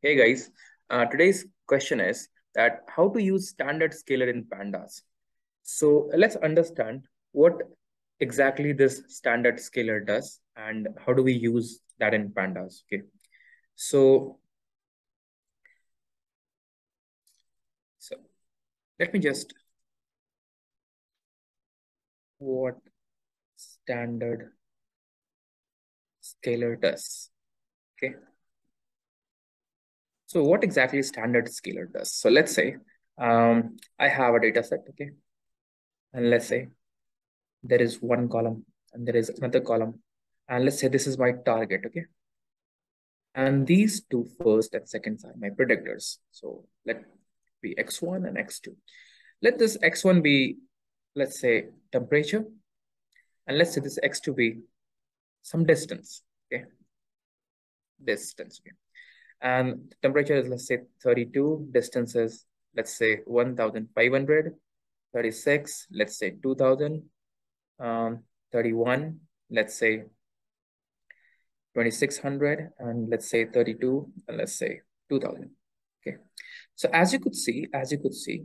Hey guys, uh, today's question is that how to use standard scaler in pandas. So let's understand what exactly this standard scaler does and how do we use that in pandas. Okay, so so let me just what standard scaler does. Okay. So what exactly standard scaler does? So let's say um, I have a data set, okay? And let's say there is one column and there is another column. And let's say this is my target, okay? And these two first and seconds are my predictors. So let be x1 and x2. Let this x1 be, let's say, temperature. And let's say this x2 be some distance, okay? Distance, okay? And temperature is let's say 32 distance is let's say 1500 36 let's say 2000 um 31 let's say 2600 and let's say 32 and let's say 2000 okay. So as you could see as you could see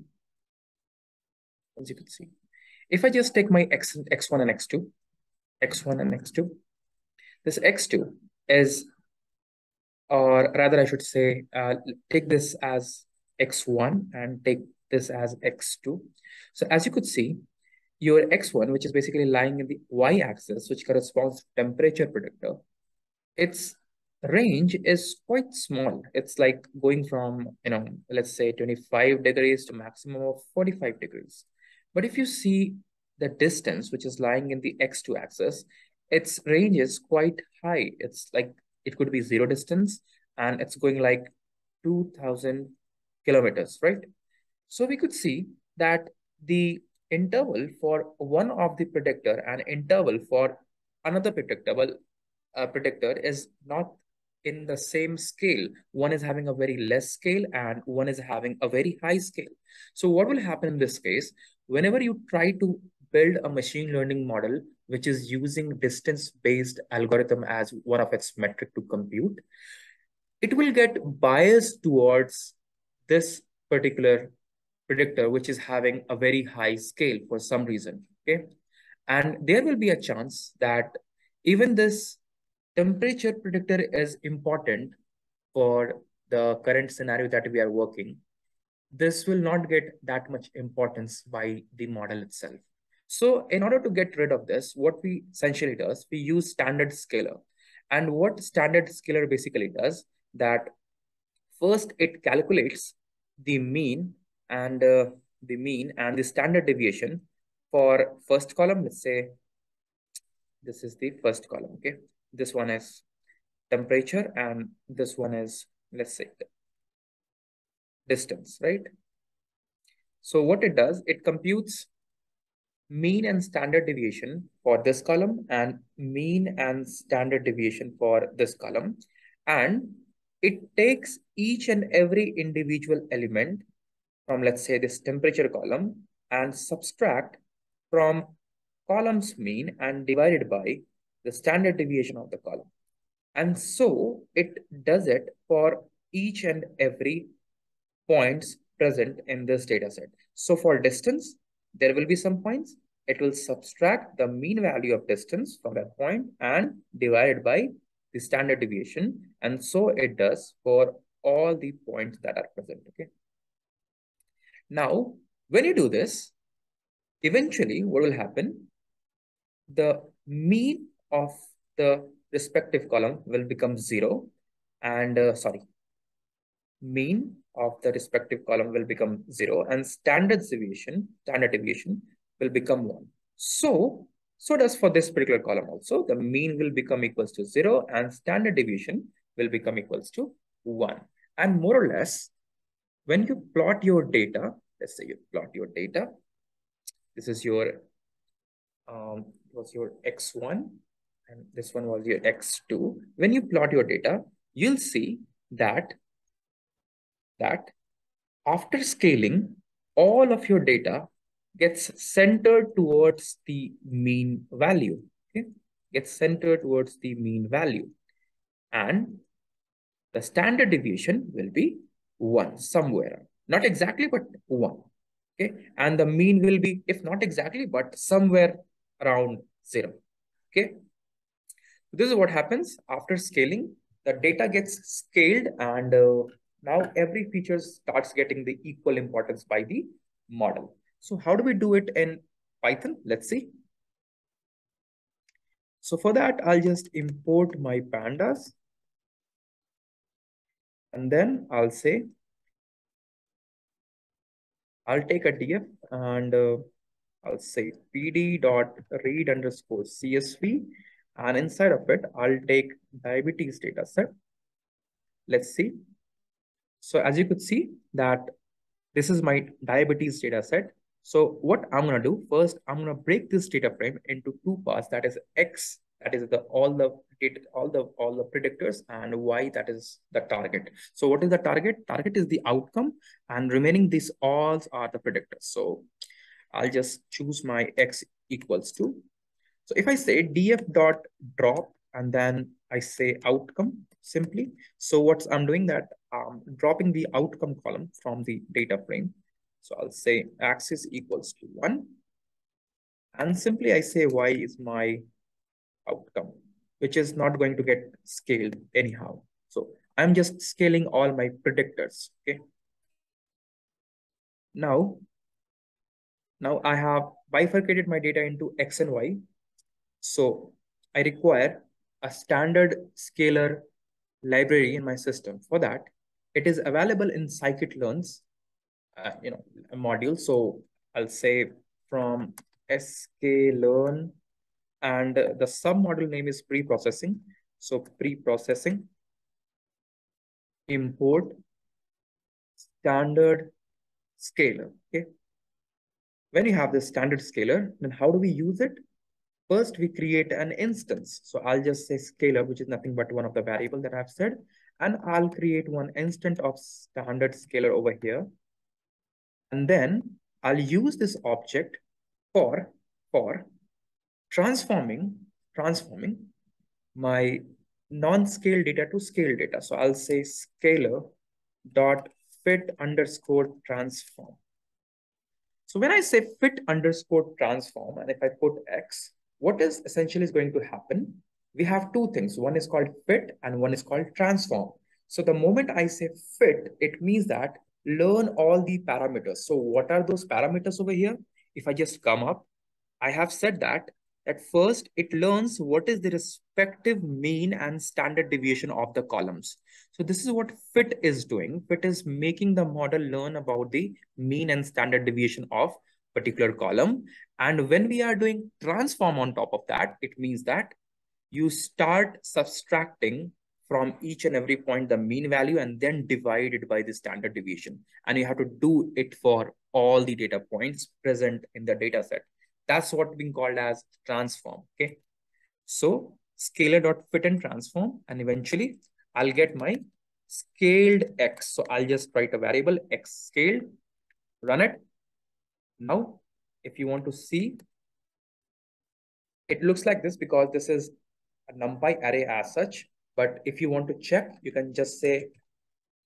as you could see if i just take my x x1 and x2 x1 and x2 this x2 is or rather I should say, uh, take this as x1 and take this as x2. So as you could see, your x1, which is basically lying in the y-axis, which corresponds to temperature predictor, its range is quite small. It's like going from, you know, let's say 25 degrees to maximum of 45 degrees. But if you see the distance, which is lying in the x2 axis, its range is quite high. It's like it could be zero distance and it's going like 2000 kilometers, right? So we could see that the interval for one of the predictor and interval for another predictable uh, predictor is not in the same scale. One is having a very less scale and one is having a very high scale. So what will happen in this case? Whenever you try to build a machine learning model which is using distance-based algorithm as one of its metric to compute, it will get biased towards this particular predictor, which is having a very high scale for some reason, okay? And there will be a chance that even this temperature predictor is important for the current scenario that we are working. This will not get that much importance by the model itself. So in order to get rid of this, what we essentially does, we use standard scaler. And what standard scaler basically does, that first it calculates the mean and uh, the mean and the standard deviation for first column. Let's say this is the first column, okay? This one is temperature and this one is, let's say, distance, right? So what it does, it computes mean and standard deviation for this column and mean and standard deviation for this column. And it takes each and every individual element from, let's say, this temperature column and subtract from column's mean and divided by the standard deviation of the column. And so it does it for each and every points present in this data set. So for distance, there will be some points. It will subtract the mean value of distance from that point and divide by the standard deviation. And so it does for all the points that are present, okay? Now, when you do this, eventually what will happen? The mean of the respective column will become zero and uh, sorry, mean of the respective column will become zero and standard deviation, standard deviation will become one. So, so does for this particular column also, the mean will become equals to zero and standard deviation will become equals to one. And more or less, when you plot your data, let's say you plot your data, this is your, um, was your x1 and this one was your x2. When you plot your data, you'll see that that after scaling, all of your data gets centered towards the mean value. Okay, gets centered towards the mean value. And the standard deviation will be 1 somewhere. Not exactly, but 1. Okay. And the mean will be, if not exactly, but somewhere around 0. Okay. This is what happens after scaling. The data gets scaled and uh, now every feature starts getting the equal importance by the model. So how do we do it in Python? Let's see. So for that, I'll just import my pandas. And then I'll say, I'll take a df and uh, I'll say pd dot read underscore csv. And inside of it, I'll take diabetes data set. Let's see. So as you could see that this is my diabetes data set. So what I'm going to do first, I'm going to break this data frame into two parts. That is X, that is the all the all the all the predictors, and Y, that is the target. So what is the target? Target is the outcome, and remaining these all are the predictors. So I'll just choose my X equals to. So if I say df dot drop and then I say outcome simply. So what I'm doing that um, dropping the outcome column from the data frame so I'll say axis equals to one. And simply I say y is my outcome, which is not going to get scaled anyhow. So I'm just scaling all my predictors, okay? Now, now I have bifurcated my data into X and Y. So I require a standard scaler library in my system. For that, it is available in scikit-learn's uh, you know, a module. So I'll say from sklearn and the sub-module name is pre-processing. So pre-processing, import standard scaler, okay? When you have this standard scaler, then how do we use it? First, we create an instance. So I'll just say scalar, which is nothing but one of the variable that I've said. And I'll create one instant of standard scaler over here. And then I'll use this object for, for transforming, transforming my non-scale data to scale data. So I'll say scalar dot fit underscore transform. So when I say fit underscore transform, and if I put X, what is essentially is going to happen? We have two things. One is called fit and one is called transform. So the moment I say fit, it means that learn all the parameters. So what are those parameters over here? If I just come up, I have said that at first it learns what is the respective mean and standard deviation of the columns. So this is what fit is doing. Fit is making the model learn about the mean and standard deviation of particular column. And when we are doing transform on top of that, it means that you start subtracting from each and every point the mean value and then divide it by the standard deviation. And you have to do it for all the data points present in the data set. That's what being called as transform. Okay. So scalar dot fit and transform, and eventually I'll get my scaled x. So I'll just write a variable x scaled, run it. Now, if you want to see, it looks like this because this is a numpy array as such. But if you want to check, you can just say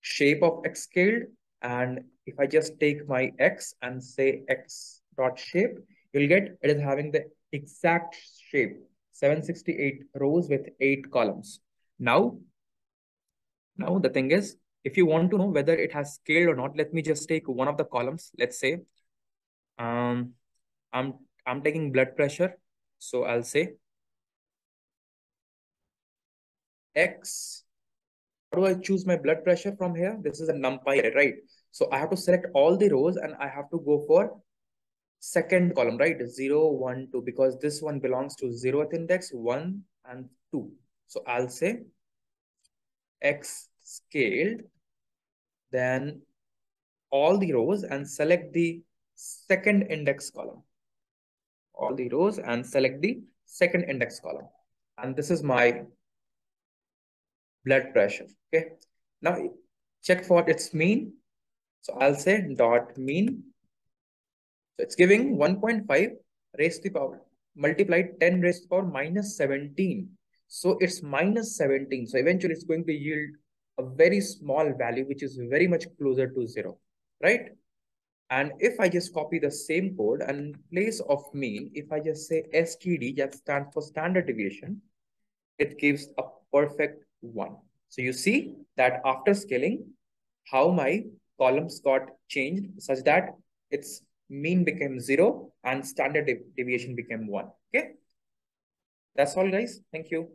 shape of x scaled. And if I just take my x and say x dot shape, you'll get it is having the exact shape, 768 rows with eight columns. Now, now the thing is, if you want to know whether it has scaled or not, let me just take one of the columns. Let's say, um, I'm I'm taking blood pressure. So I'll say X. How do I choose my blood pressure from here? This is a numpy, right? So I have to select all the rows and I have to go for second column, right? 0, 1, 2, because this one belongs to 0th index, 1 and 2. So I'll say X scaled, then all the rows and select the second index column. All the rows and select the second index column. And this is my blood pressure. Okay. Now check for its mean. So I'll say dot mean. So it's giving 1.5 raised to the power multiplied 10 raised to the power minus 17. So it's minus 17. So eventually it's going to yield a very small value, which is very much closer to zero, right? And if I just copy the same code and place of mean, if I just say STD, that stands for standard deviation, it gives a perfect one. So you see that after scaling, how my columns got changed such that its mean became zero and standard deviation became one. Okay. That's all guys. Thank you.